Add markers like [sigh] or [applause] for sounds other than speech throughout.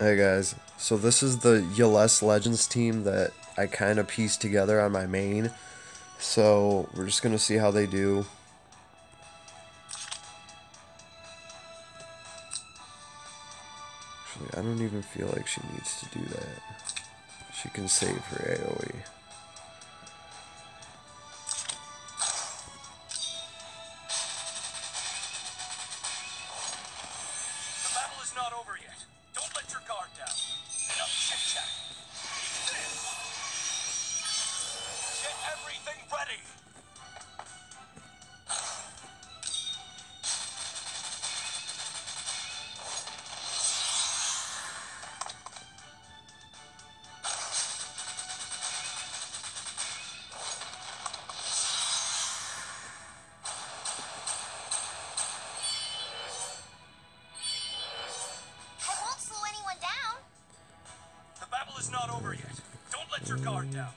Hey guys, so this is the Yeless Legends team that I kind of pieced together on my main. So we're just gonna see how they do. Actually, I don't even feel like she needs to do that. She can save her AoE.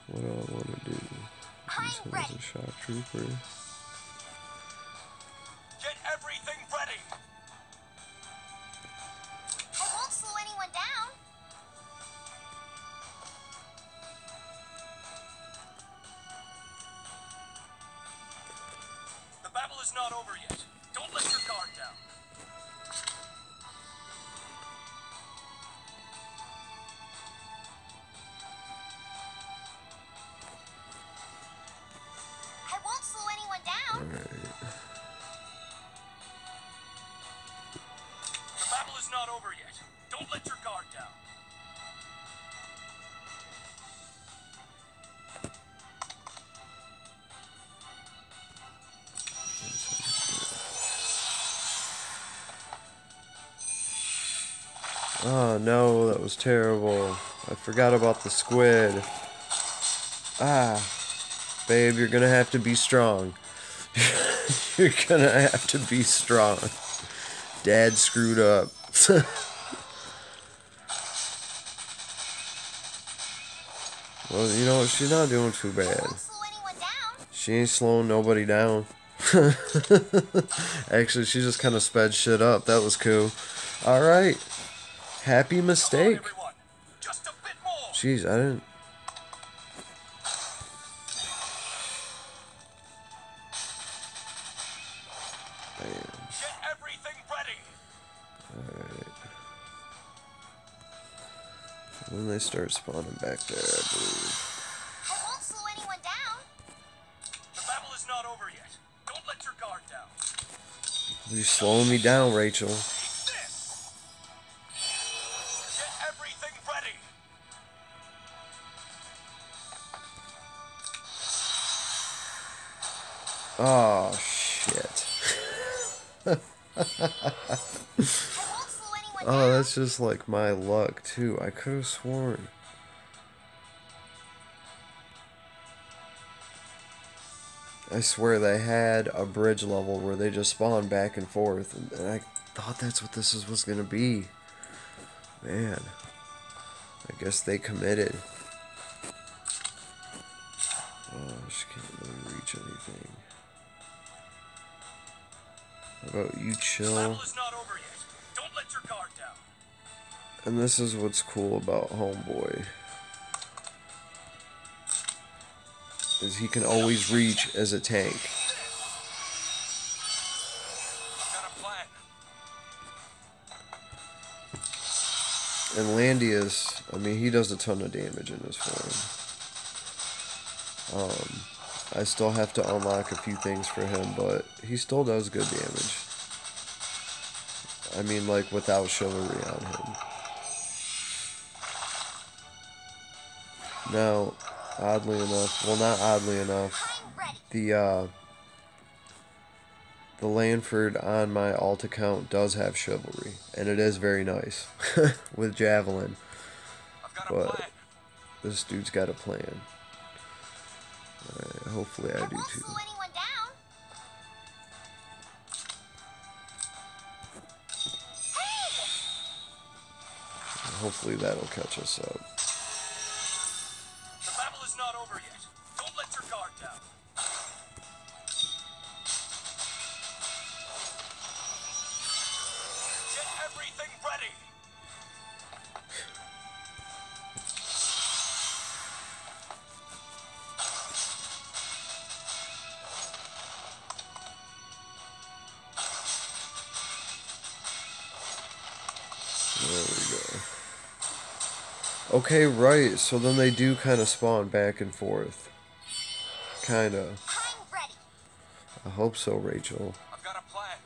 What do I want to do? I'm Use him as a shock trooper. Oh no, that was terrible. I forgot about the squid. Ah. Babe, you're gonna have to be strong. [laughs] you're gonna have to be strong. Dad screwed up. [laughs] well, you know, she's not doing too bad. won't slow anyone down. She ain't slowing nobody down. [laughs] Actually, she just kind of sped shit up. That was cool. Alright. Happy mistake. everyone. Just a bit more. Jeez, I didn't. Damn. Get everything ready. Alright. When they start spawning back there, I believe. I won't slow anyone down. The battle is not over yet. Don't let your guard down. You slowing me down, Rachel. Oh, shit. I won't slow anyone Oh, that's just like my luck, too. I could have sworn. I swear they had a bridge level where they just spawn back and forth, and, I thought that's what this is, was gonna be. Man, I guess they committed. Oh, she can't really reach anything. How about you chill? battle is not over yet. Don't let your guard down. And this is what's cool about Homeboy. Is he can always reach as a tank. And Landius, I mean, he does a ton of damage in this form. Um, I still have to unlock a few things for him, but he still does good damage. I mean, like, without chivalry on him. Now, oddly enough, well, not oddly enough, the uh the Lanford on my alt account does have chivalry and it is very nice [laughs] with javelin I've got a But- this dude's got a plan Alright, hopefully I I do too slow anyone down. Hey! hopefully that'll catch us up Okay, right. So then they do kind of spawn back and forth. Kinda. I'm ready. I hope so, Rachel. I've got a plan.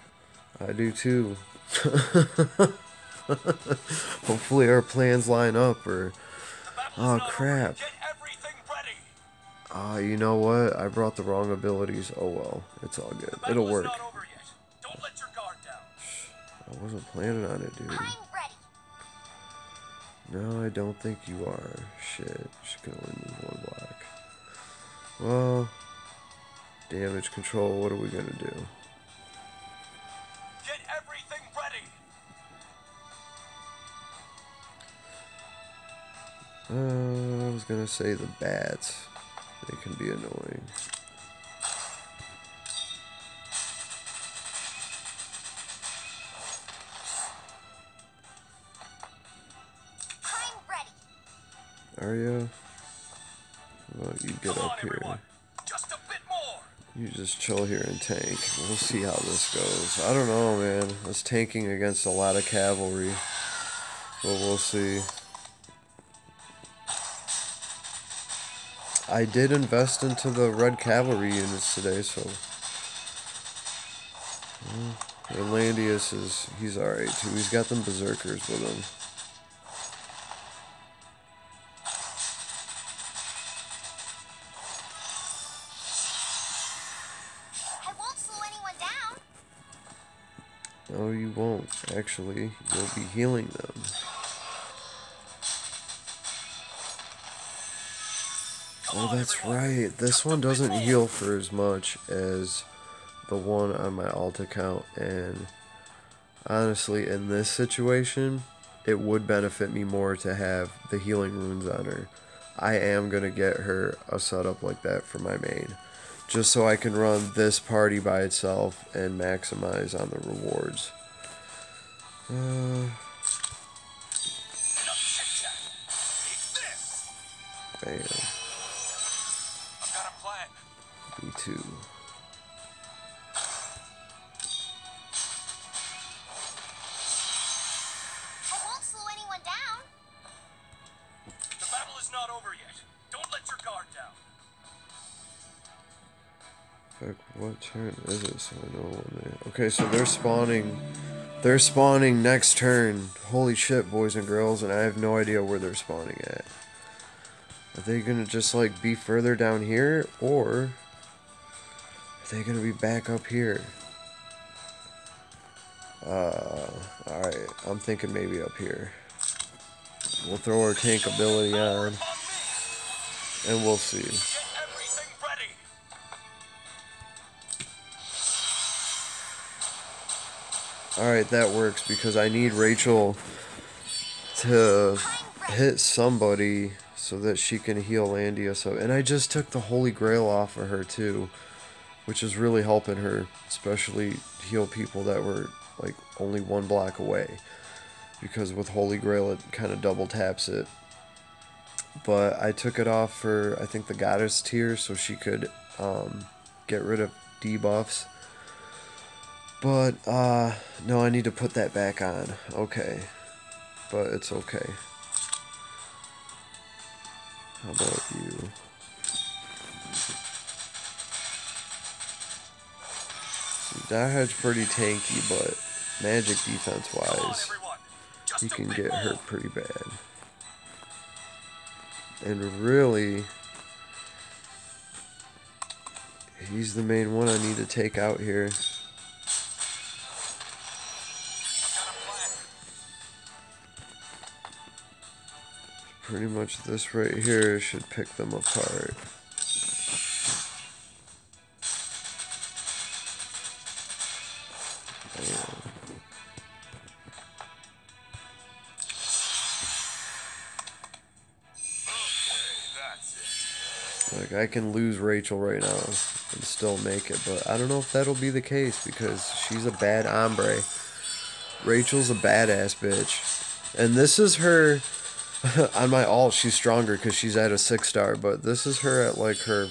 I do too. [laughs] Hopefully our plans line up or Oh, crap. yet. Get everything ready. ah, you know what? I brought the wrong abilities. Oh well, it's all good. It'll work. not over yet. Don't let your guard down. I wasn't planning on it, dude. No, I don't think you are. Shit, she can only move one block. Well, damage control. What are we gonna do? Get everything ready. Uh, I was gonna say the bats. They can be annoying. Are you? Well, you get Come on, up here. everyone. Just a bit more. You just chill here and tank. We'll see how this goes. I don't know, man. It's tanking against a lot of cavalry. But we'll see. I did invest into the red cavalry units today, so. Well, Erlandius is. He's alright too. He's got them berserkers with him. No, you won't. Actually, you'll be healing them. Oh, that's right. This one doesn't heal for as much as the one on my alt account, and honestly, in this situation, it would benefit me more to have the healing runes on her. I am gonna get her a setup like that for my main, just so I can run this party by itself and maximize on the rewards. Uh, bam. B2. Fuck, what turn is it so I know when they... Okay, so they're spawning... They're spawning next turn. Holy shit, boys and girls, and I have no idea where they're spawning at. Are they gonna just, like, be further down here, or... Are they gonna be back up here? Uh, alright, I'm thinking maybe up here. We'll throw our tank ability on, and we'll see. Alright, that works because I need Rachel to hit somebody so that she can heal Landia. So, and I just took the Holy Grail off of her too, which is really helping her, especially heal people that were like only one block away. Because with Holy Grail, it kind of double taps it. But I took it off for I think the Goddess tier, so she could um, get rid of debuffs. But, uh, no, I need to put that back on. Okay. But it's okay. How about you? Dieharte's pretty tanky, but magic defense wise, he can get hurt pretty bad. And really, he's the main one I need to take out here. Pretty much this right here should pick them apart. Like I can lose Rachel right now and still make it, but I don't know if that'll be the case because she's a bad hombre. Rachel's a badass bitch. And this is her [laughs] on my alt, she's stronger because she's at a six star, but this is her at like her,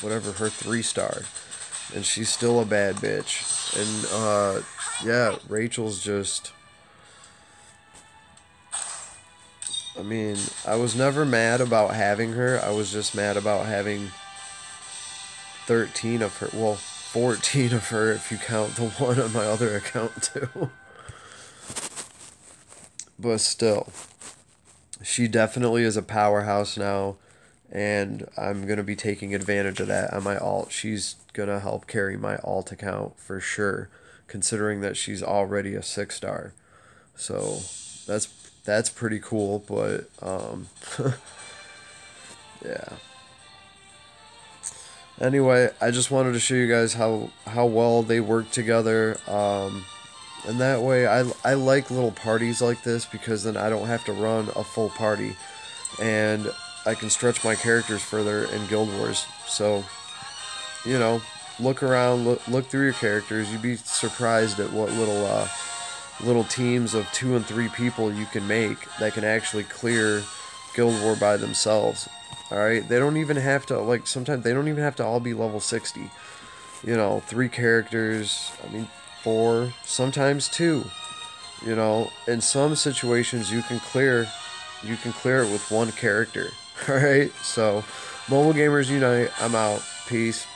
whatever, her three star. And she's still a bad bitch. And, uh, yeah, Rachel's just. I mean, I was never mad about having her. I was just mad about having 13 of her. Well, 14 of her if you count the [laughs] one on my other account, too. But still, she definitely is a powerhouse now. And I'm going to be taking advantage of that on my alt. She's going to help carry my alt account for sure, considering that she's already a six star. So that's that's pretty cool, but um, [laughs] yeah. Anyway, I just wanted to show you guys how how well they work together. Um, and that way, I I like little parties like this because then I don't have to run a full party, and I can stretch my characters further in Guild Wars. So, you know, look around, look, look through your characters. You'd be surprised at what little uh, little teams of two and three people you can make that can actually clear Guild War by themselves. All right, they don't even have to like sometimes they don't even have to all be level 60. You know, three characters, I mean, four, sometimes two. You know, in some situations you can clear you can clear it with one character. [laughs] All right? So, Mobile Gamers Unite, I'm out. Peace.